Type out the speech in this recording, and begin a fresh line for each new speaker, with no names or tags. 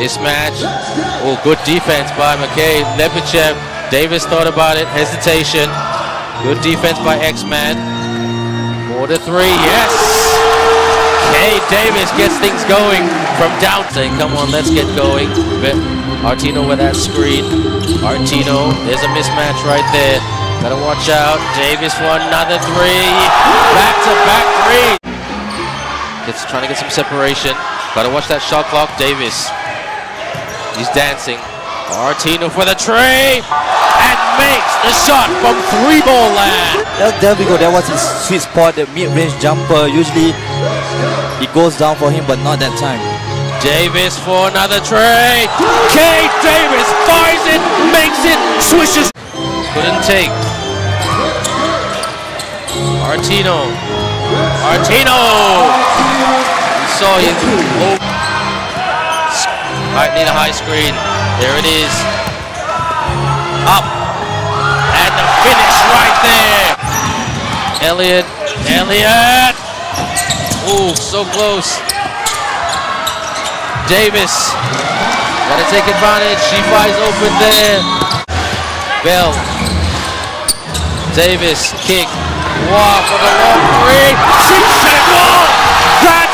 Mismatch. Oh, good defense by McKay. Lepichev. Davis thought about it. Hesitation. Good defense by X-Man. Four to three. Yes. Cade Davis gets things going from down. Saying, come on, let's get going. Artino with that screen. Artino, there's a mismatch right there. Gotta watch out. Davis for another three. Back to back three. Gets trying to get some separation. Gotta watch that shot clock. Davis. He's dancing. Artino for the tray. And makes the shot from three ball land.
There, there we go. That was his sweet spot. The mid-range jumper. Usually it goes down for him, but not that time.
Davis for another tray. Cade Davis fires it, makes it, swishes. Couldn't take. Artino. Artino! We saw you. Might need a high screen. There it is. Up. And the finish right there. Elliott. Elliott. Ooh, so close. Davis. Gotta take advantage. She flies open there. Bell. Davis. Kick. Wow, for the long three. She said, how you